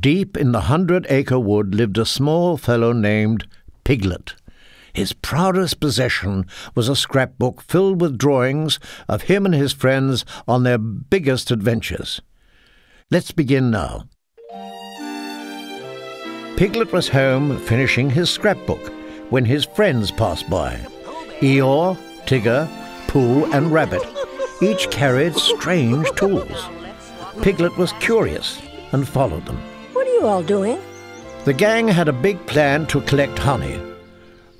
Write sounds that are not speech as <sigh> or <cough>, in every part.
Deep in the hundred acre wood lived a small fellow named Piglet. His proudest possession was a scrapbook filled with drawings of him and his friends on their biggest adventures. Let's begin now. Piglet was home finishing his scrapbook when his friends passed by. Eeyore, Tigger, Pooh, and Rabbit each carried strange tools. Piglet was curious and followed them. What are you all doing? The gang had a big plan to collect honey.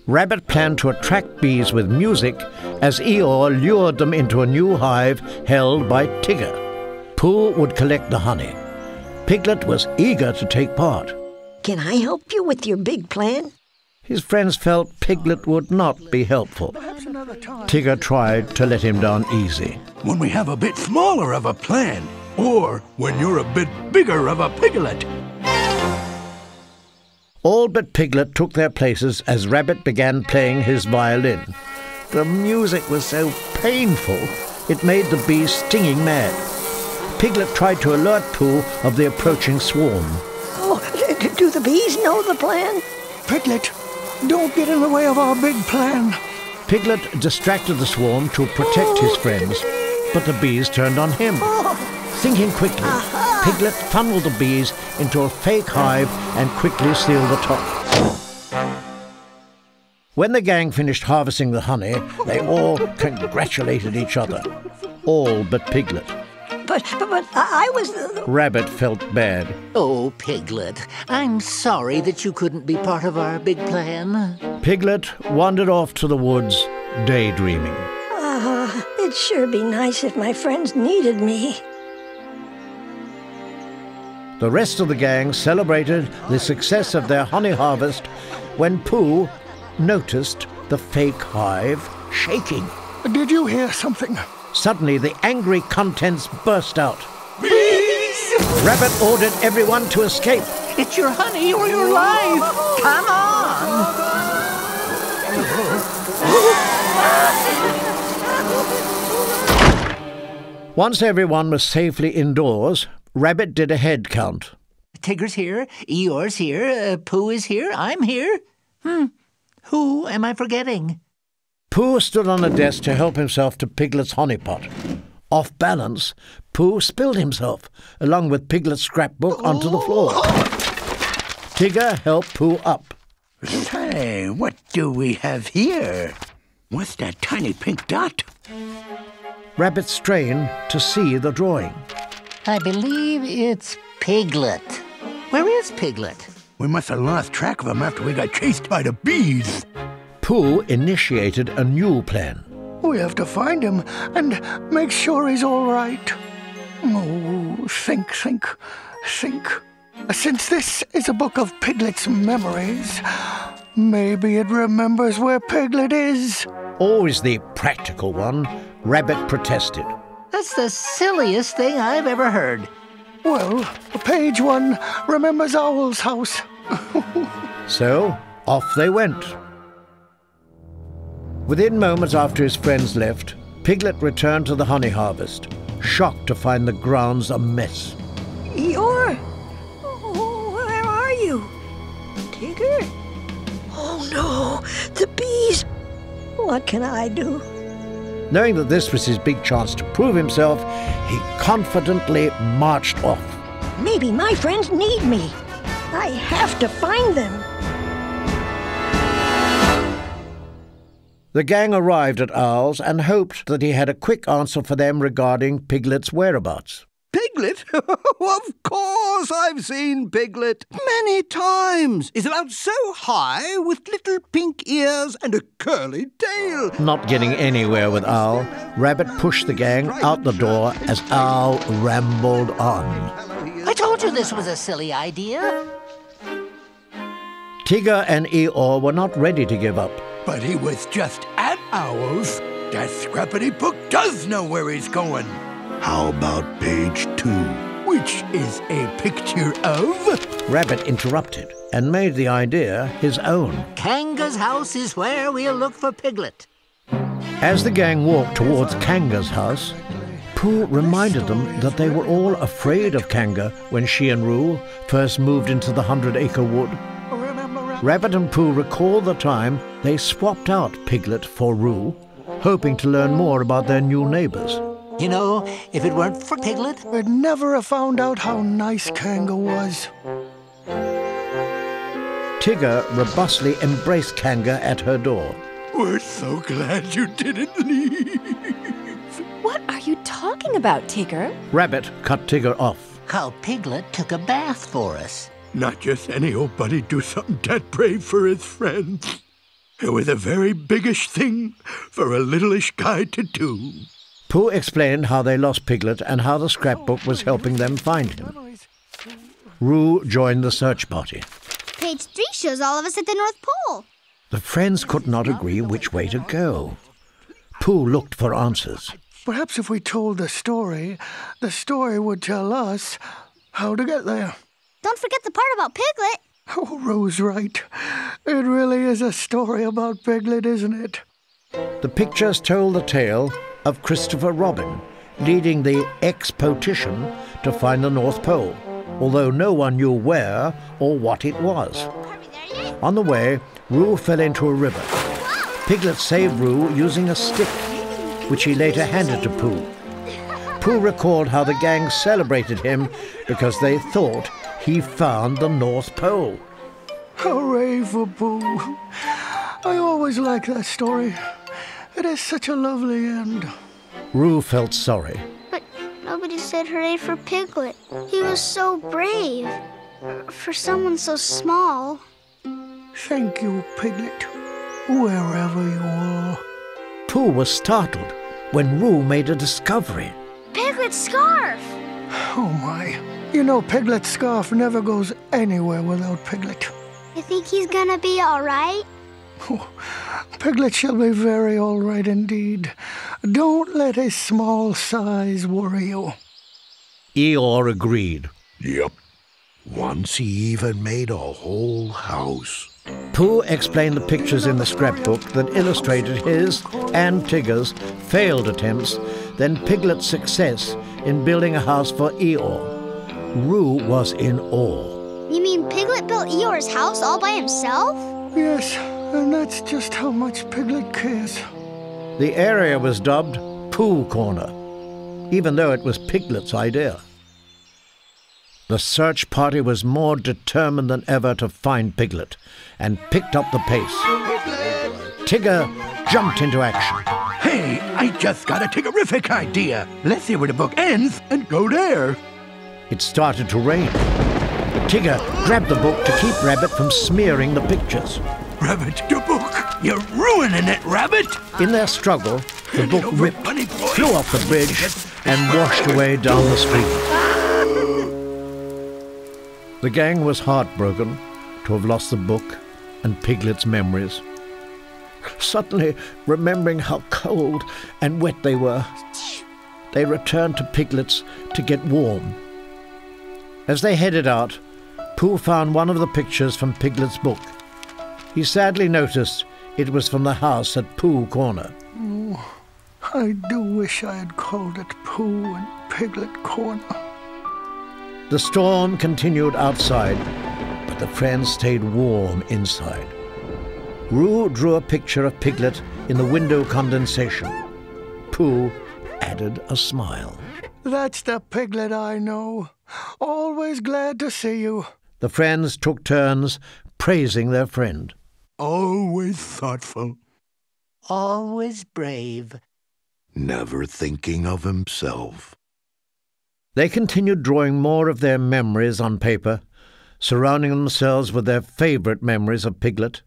Rabbit planned to attract bees with music as Eeyore lured them into a new hive held by Tigger. Pooh would collect the honey. Piglet was eager to take part. Can I help you with your big plan? His friends felt Piglet would not be helpful. Tigger tried to let him down easy. When we have a bit smaller of a plan, or when you're a bit bigger of a piglet. All but Piglet took their places as Rabbit began playing his violin. The music was so painful, it made the bees stinging mad. Piglet tried to alert Pooh of the approaching swarm. Oh, do the bees know the plan? Piglet, don't get in the way of our big plan. Piglet distracted the swarm to protect his oh. friends, but the bees turned on him. Oh. Thinking quickly, uh-huh. Piglet funneled the bees into a fake hive and quickly sealed the top. When the gang finished harvesting the honey, they all congratulated each other. All but Piglet. But, but, but I was. Rabbit felt bad. Oh, Piglet, I'm sorry that you couldn't be part of our big plan. Piglet wandered off to the woods, daydreaming. Ah, it'd sure be nice if my friends needed me. The rest of the gang celebrated the success of their honey harvest when Pooh noticed the fake hive shaking. Did you hear something? Suddenly, the angry contents burst out. Bees! Rabbit ordered everyone to escape. It's your honey or your life. Come on. Once everyone was safely indoors, Rabbit did a head count. Tigger's here, Eeyore's here, uh, Pooh is here, I'm here. Hmm, who am I forgetting? Pooh stood on a desk to help himself to Piglet's honey pot. Off balance, Pooh spilled himself, along with Piglet's scrapbook, onto the floor. Tigger helped Pooh up. Say, what do we have here? What's that tiny pink dot? Rabbit strained to see the drawing. I believe it's Piglet. Where is Piglet? We must have lost track of him after we got chased by the bees. Pooh initiated a new plan. We have to find him and make sure he's all right. Oh, think, think, think. Since this is a book of Piglet's memories, maybe it remembers where Piglet is. Always the practical one, Rabbit protested. That's the silliest thing I've ever heard. Well, page one remembers Owl's house. <laughs> So off they went. Within moments after his friends left, Piglet returned to the honey harvest, shocked to find the grounds a mess. Eeyore? Oh, where are you? Tigger? Oh no, the bees! What can I do? Knowing that this was his big chance to prove himself, he confidently marched off. Maybe my friends need me. I have to find them. The gang arrived at Owl's and hoped that he had a quick answer for them regarding Piglet's whereabouts. Piglet? <laughs> of course, I've seen Piglet many times. He's about so high with little pink ears and a curly tail. Not getting anywhere with Owl, Rabbit pushed the gang out the door as Owl rambled on. I told you this was a silly idea. Tigger and Eeyore were not ready to give up. But he was just at Owl's. That scrappity book does know where he's going. How about page two, which is a picture of? Rabbit interrupted and made the idea his own. Kanga's house is where we'll look for Piglet. As the gang walked towards Kanga's house, Pooh reminded them that they were all afraid of Kanga when she and Roo first moved into the Hundred Acre Wood. Rabbit? Rabbit and Pooh recall the time they swapped out Piglet for Roo, hoping to learn more about their new neighbors. You know, if it weren't for Piglet, We'd never have found out how nice Kanga was. Tigger robustly embraced Kanga at her door. We're so glad you didn't leave. What are you talking about, Tigger? Rabbit cut Tigger off. how Piglet took a bath for us. Not just any old buddy do something that brave for his friends. It was a very biggish thing for a littleish guy to do. Pooh explained how they lost Piglet and how the scrapbook was helping them find him. Roo joined the search party. Page three shows all of us at the North Pole. The friends could not agree which way to go. Pooh looked for answers. Perhaps if we told the story, the story would tell us how to get there. Don't forget the part about Piglet. Oh, Roo's right. It really is a story about Piglet, isn't it? The pictures told the tale of Christopher Robin leading the expedition to find the North Pole, although no one knew where or what it was. On the way, Roo fell into a river. Piglet saved Roo using a stick, which he later handed to Pooh. Pooh recalled how the gang celebrated him because they thought he found the North Pole. Hooray for Pooh. I always like that story. It is such a lovely end. Roo felt sorry. But nobody said hooray for Piglet. He was so brave. For someone so small. Thank you, Piglet, wherever you are. Pooh was startled when Roo made a discovery. Piglet's scarf! Oh my. You know, Piglet's scarf never goes anywhere without Piglet. You think he's gonna be alright? Oh, Piglet shall be very all right indeed. Don't let his small size worry you. Eeyore agreed. Yep. Once he even made a whole house. Pooh explained the pictures in the scrapbook that illustrated his and Tigger's failed attempts, then Piglet's success in building a house for Eeyore. Roo was in awe. You mean Piglet built Eeyore's house all by himself? Yes, and that's just how much Piglet cares. The area was dubbed Pooh Corner, even though it was Piglet's idea. The search party was more determined than ever to find Piglet and picked up the pace. Tigger jumped into action. Hey, I just got a terrific idea. Let's see where the book ends and go there. It started to rain. Tigger grabbed the book to keep Rabbit from smearing the pictures. Rabbit, the book. You're ruining it, Rabbit. In their struggle, the book ripped, flew off the bridge, and washed away down the street. <laughs> The gang was heartbroken to have lost the book and Piglet's memories. Suddenly, remembering how cold and wet they were, they returned to Piglet's to get warm. As they headed out, Pooh found one of the pictures from Piglet's book. He sadly noticed it was from the house at Pooh Corner. Oh, I do wish I had called it Pooh and Piglet Corner. The storm continued outside, but the friends stayed warm inside. Roo drew a picture of Piglet in the window condensation. Pooh added a smile. That's the Piglet I know. Always glad to see you. The friends took turns praising their friend. Always thoughtful. Always brave. Never thinking of himself. They continued drawing more of their memories on paper, surrounding themselves with their favorite memories of Piglet.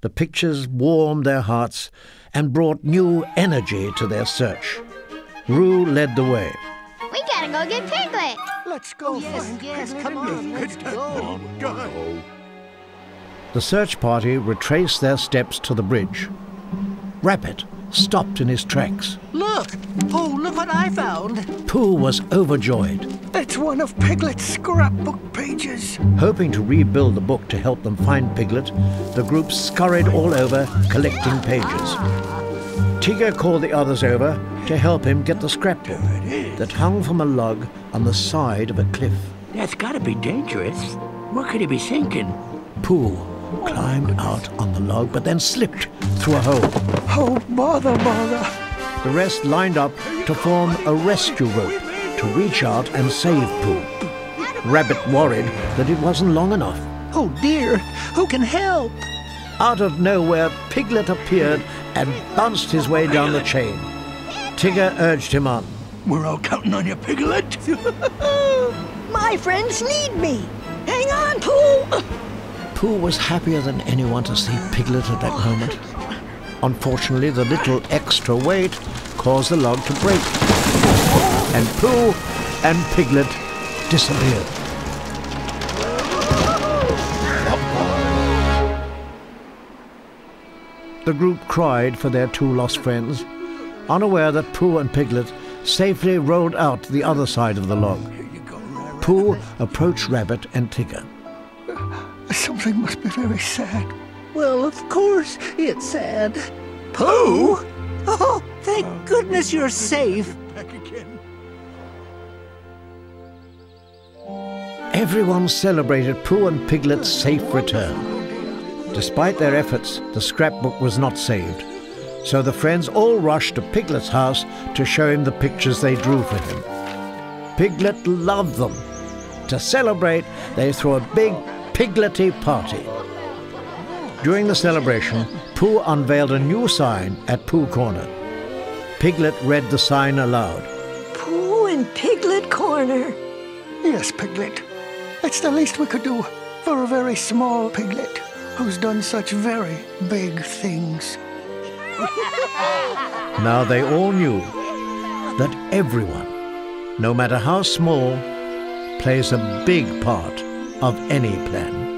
The pictures warmed their hearts and brought new energy to their search. Roo led the way. We gotta go get Piglet! Let's go Yes, find yes, Piglet come and on, get let's that go. little guy. The search party retraced their steps to the bridge. Rabbit stopped in his tracks. Look! Oh, look what I found! Pooh was overjoyed. It's one of Piglet's scrapbook pages. Hoping to rebuild the book to help them find Piglet, the group scurried all over, collecting pages. Tigger called the others over to help him get the scrapbook that hung from a log on the side of a cliff. That's gotta be dangerous. What could he be thinking? Pooh climbed out on the log but then slipped through a hole. Oh, bother, bother. The rest lined up to form a rescue rope to reach out and save Pooh. Rabbit worried that it wasn't long enough. Oh dear, who can help? Out of nowhere, Piglet appeared and bounced his way down the chain. Tigger urged him on. We're all counting on you, Piglet. <laughs> My friends need me. Hang on, Pooh. Pooh was happier than anyone to see Piglet at that moment. Unfortunately, the little extra weight caused the log to break. And Pooh and Piglet disappeared. The group cried for their two lost friends, unaware that Pooh and Piglet safely rolled out the other side of the log. Pooh approached Rabbit and Tigger. Something must be very sad. Well, of course it's sad. Pooh? Oh, thank oh, goodness you're safe. Back again. Everyone celebrated Pooh and Piglet's safe return. Despite their efforts, the scrapbook was not saved. So the friends all rushed to Piglet's house to show him the pictures they drew for him. Piglet loved them. To celebrate, they threw a big Piglety party. During the celebration, Pooh unveiled a new sign at Pooh Corner. Piglet read the sign aloud. Pooh and Piglet Corner. Yes, Piglet. It's the least we could do for a very small piglet who's done such very big things. <laughs> Now they all knew that everyone, no matter how small, plays a big part of any plan.